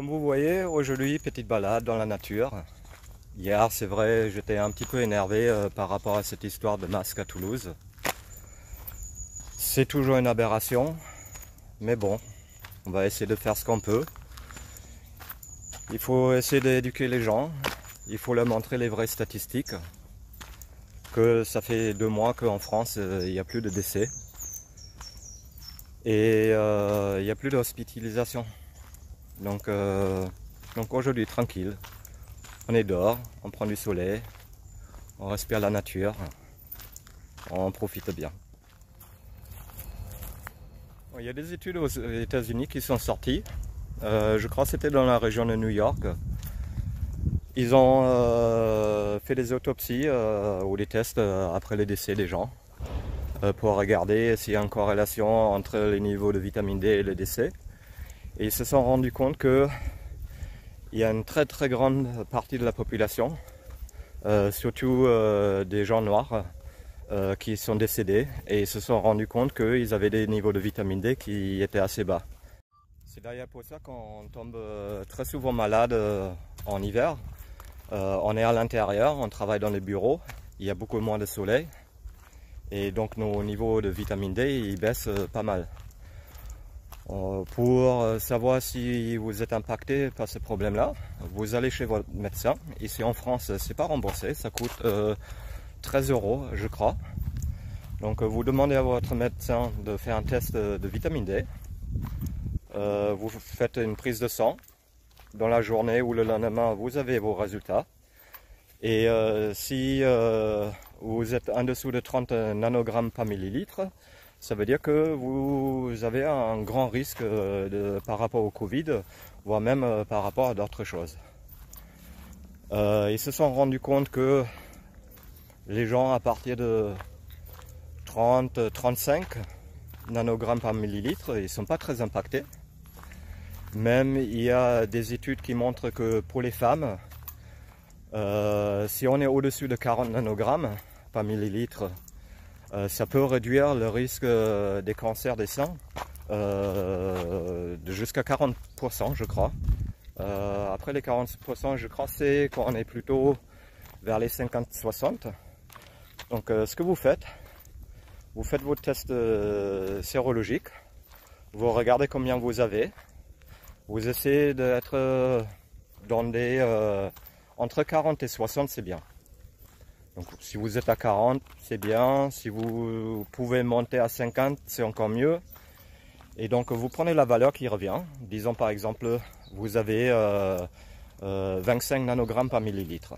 Comme vous voyez, aujourd'hui, petite balade dans la nature. Hier, c'est vrai, j'étais un petit peu énervé euh, par rapport à cette histoire de masque à Toulouse. C'est toujours une aberration, mais bon, on va essayer de faire ce qu'on peut. Il faut essayer d'éduquer les gens, il faut leur montrer les vraies statistiques, que ça fait deux mois qu'en France, euh, il n'y a plus de décès. Et euh, il n'y a plus d'hospitalisation. Donc, euh, donc aujourd'hui, tranquille. On est dehors, on prend du soleil, on respire la nature, on profite bien. Il y a des études aux États-Unis qui sont sorties. Euh, je crois que c'était dans la région de New York. Ils ont euh, fait des autopsies ou des tests après les décès des gens pour regarder s'il y a une corrélation entre les niveaux de vitamine D et les décès. Ils se sont rendus compte qu'il y a une très très grande partie de la population, euh, surtout euh, des gens noirs, euh, qui sont décédés et ils se sont rendus compte qu'ils avaient des niveaux de vitamine D qui étaient assez bas. C'est d'ailleurs pour ça qu'on tombe très souvent malade en hiver. on est à l'intérieur, on travaille dans les bureaux, il y a beaucoup moins de soleil et donc nos niveaux de vitamine D baissent pas mal. Euh, pour euh, savoir si vous êtes impacté par ce problème-là, vous allez chez votre médecin. Ici en France, c'est pas remboursé, ça coûte 13 euh, euros, je crois. Donc vous demandez à votre médecin de faire un test de vitamine D. vous faites une prise de sang. Dans la journée ou le lendemain, vous avez vos résultats. Et si vous êtes en dessous de 30 nanogrammes par millilitre, ça veut dire que vous avez un grand risque euh, par rapport au Covid, voire même euh, par rapport à d'autres choses. Euh, ils se sont rendus compte que les gens à partir de 30-35 nanogrammes par millilitre, ils ne sont pas très impactés. Même il y a des études qui montrent que pour les femmes, si on est au-dessus de 40 nanogrammes par millilitre, ça peut réduire le risque euh, des cancers des seins euh, de jusqu'à 40%, je crois. après les 40%, je crois, c'est quand on est plutôt vers les 50-60. Donc ce que vous faites, vous faites votre test sérologique, vous regardez combien vous avez, vous essayez d'être dans des... entre 40 et 60, c'est bien. Donc si vous êtes à 40, c'est bien. Si vous pouvez monter à 50, c'est encore mieux. Et donc vous prenez la valeur qui revient. Disons par exemple, vous avez 25 euh, euh, nanogrammes par millilitre.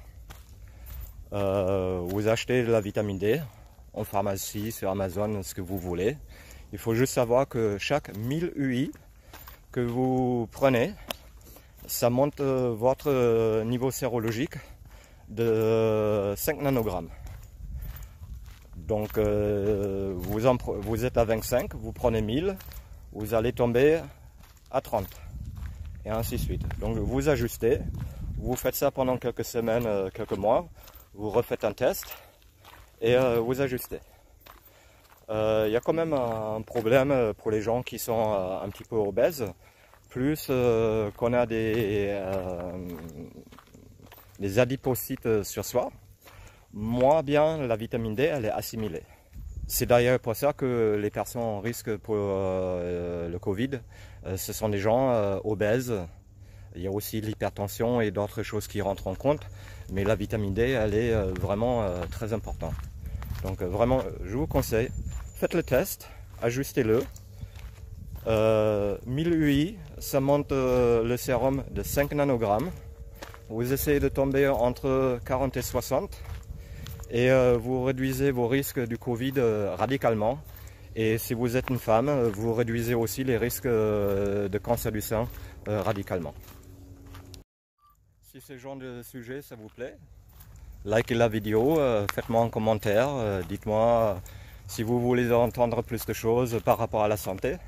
Euh, vous achetez de la vitamine D en pharmacie, sur Amazon, ce que vous voulez. Il faut juste savoir que chaque 1000 UI que vous prenez, ça monte votre niveau sérologique de 5 nanogrammes. Donc euh, vous, êtes à 25, vous prenez 1000, vous allez tomber à 30 et ainsi de suite. Donc vous ajustez, vous faites ça pendant quelques semaines, euh, quelques mois, vous refaites un test et euh, vous ajustez. Il y a quand même un problème pour les gens qui sont un petit peu obèses, plus qu'on a des, les adipocytes euh, sur soi, moins bien la vitamine D elle est assimilée. C'est d'ailleurs pour ça que les personnes en risque pour euh, le Covid, euh, ce sont des gens obèses. Il y a aussi l'hypertension et d'autres choses qui rentrent en compte, mais la vitamine D, elle est vraiment très importante. Donc vraiment, je vous conseille, faites le test, ajustez-le. 1000 UI, ça monte le sérum de 5 nanogrammes. Vous essayez de tomber entre 40 et 60 et euh, vous réduisez vos risques du Covid euh, radicalement. Et si vous êtes une femme, euh, vous réduisez aussi les risques de cancer du sein radicalement. Si ce genre de sujet ça vous plaît, likez la vidéo, faites-moi un commentaire, dites-moi si vous voulez entendre plus de choses par rapport à la santé.